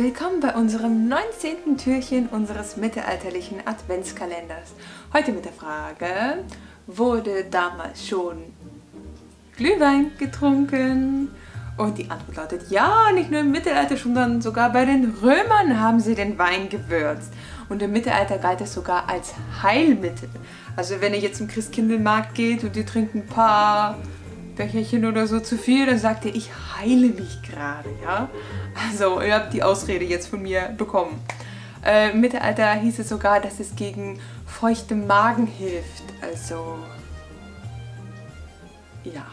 Willkommen bei unserem 19. Türchen unseres mittelalterlichen Adventskalenders. Heute mit der Frage, wurde damals schon Glühwein getrunken? Und die Antwort lautet ja, nicht nur im Mittelalter, sondern sogar bei den Römern haben sie den Wein gewürzt. Und im Mittelalter galt es sogar als Heilmittel. Also wenn ihr jetzt zum Christkindlmarkt geht und ihr trinkt ein paar Becherchen oder so zu viel, dann sagt ihr, ich heile mich gerade, ja. Also ihr habt die Ausrede jetzt von mir bekommen. Äh, Im Mittelalter hieß es sogar, dass es gegen feuchte Magen hilft. Also, ja.